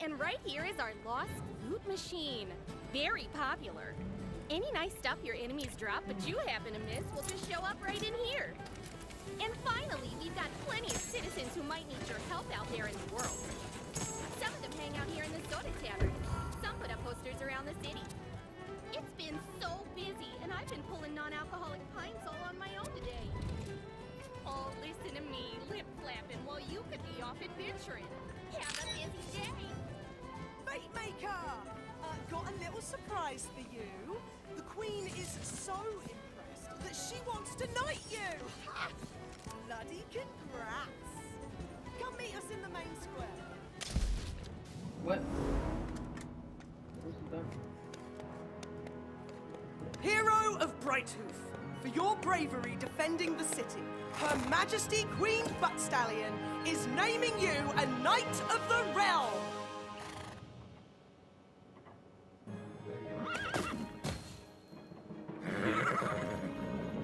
And right here is our lost loot machine. Very popular. Any nice stuff your enemies drop but you happen to miss will just show up right in here. And finally, we've got plenty of citizens who might need your help out there in the world. Some of them hang out here in the soda tavern. Some put up posters around the city. It's been so busy, and I've been pulling non-alcoholic pints all on my own today. Oh, listen to me, lip flapping while you could be off adventuring. Maker! Uh, got a little surprise for you. The Queen is so impressed that she wants to knight you! Ha! Bloody congrats! Come meet us in the main square. What? Hero of Brighthoof, for your bravery defending the city, Her Majesty Queen Butt Stallion is naming you a Knight of the Realm!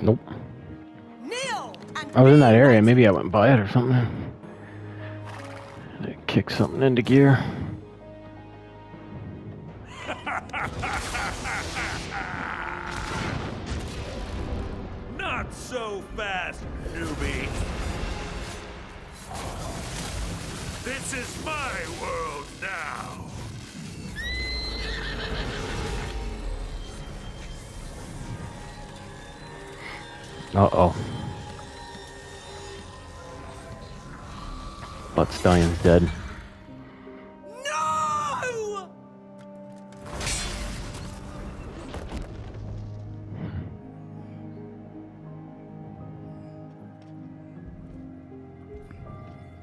Nope. Kneel I was in that area. Maybe I went by it or something. They kick something into gear. Not so fast, newbie. This is my world now. Uh oh. Butt Stallion's dead. No!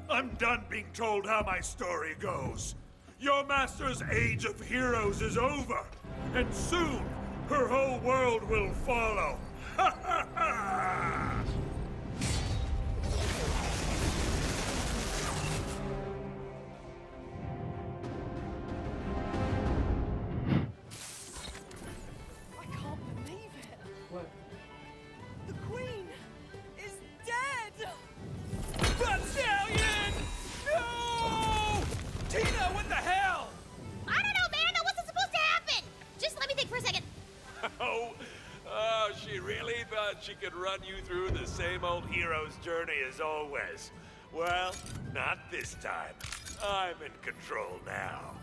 I'm done being told how my story goes. Your master's age of heroes is over, and soon her whole world will follow. Thought she could run you through the same old hero's journey as always. Well, not this time. I'm in control now.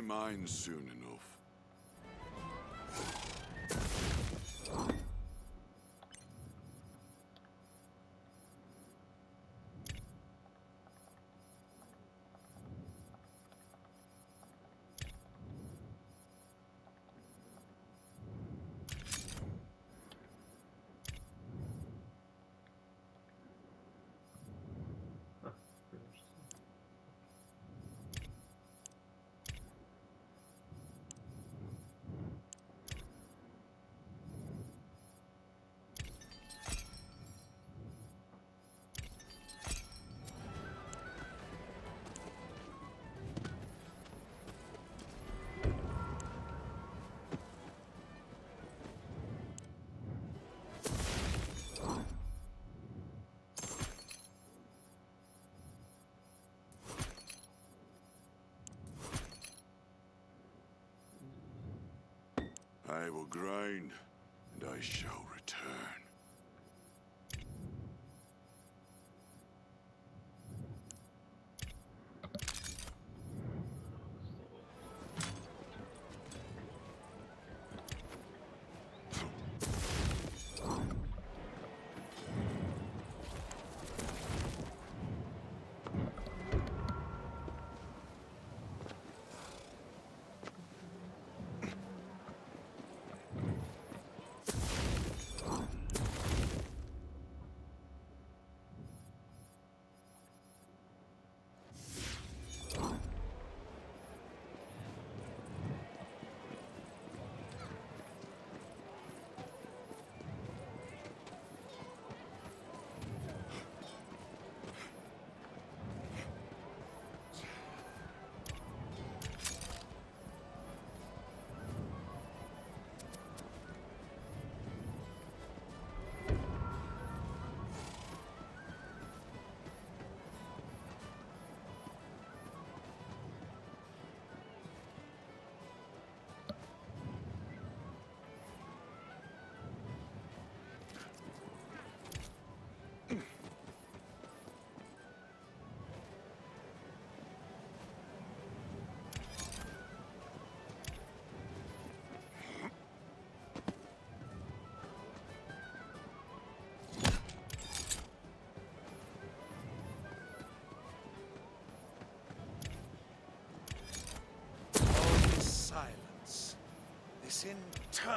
Mine soon I will grind, and I shall return.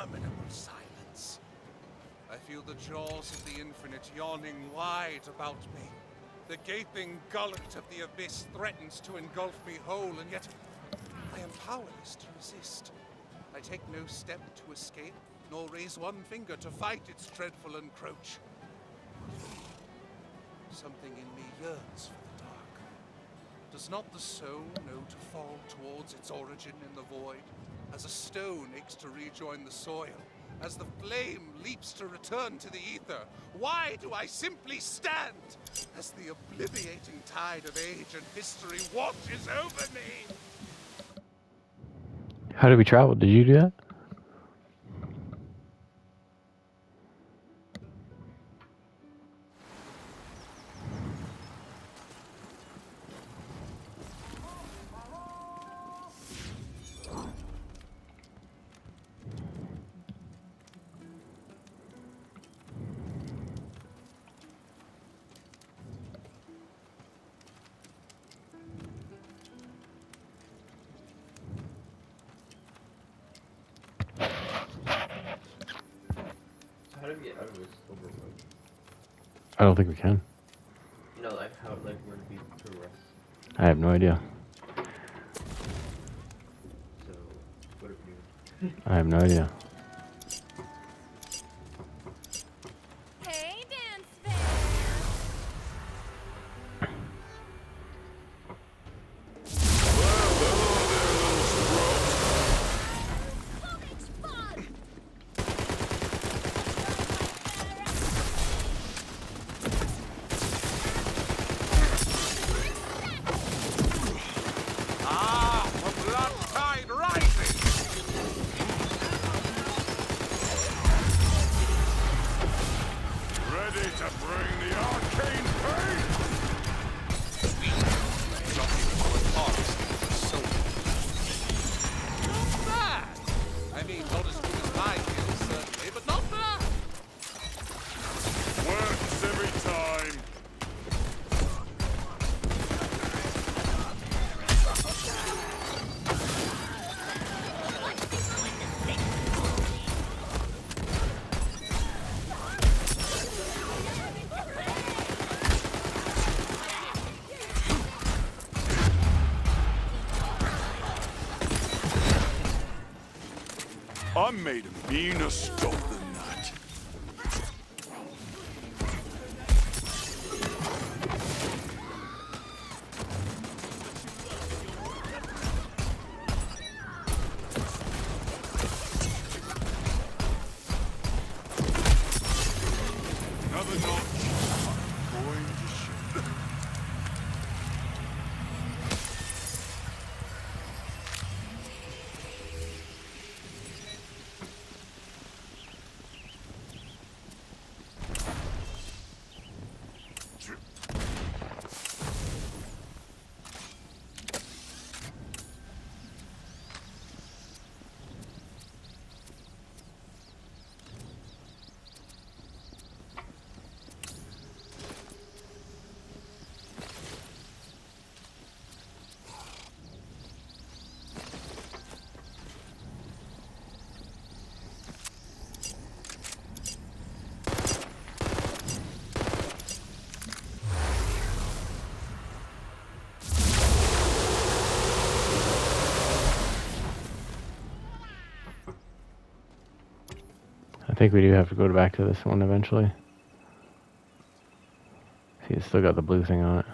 Interminable silence. I feel the jaws of the infinite yawning wide about me. The gaping gullet of the abyss threatens to engulf me whole, and yet I am powerless to resist. I take no step to escape, nor raise one finger to fight its dreadful encroach. Something in me yearns for. Does not the soul know to fall towards its origin in the void, as a stone aches to rejoin the soil, as the flame leaps to return to the ether? Why do I simply stand as the obliviating tide of age and history washes over me? How did we travel? Did you do that? I don't think we can. No, like how, like where do we progress? I have no idea. So, what are we doing? I have no idea. Ready to bring I'm made of meaner stuff than I think we do have to go back to this one eventually. See, it's still got the blue thing on it.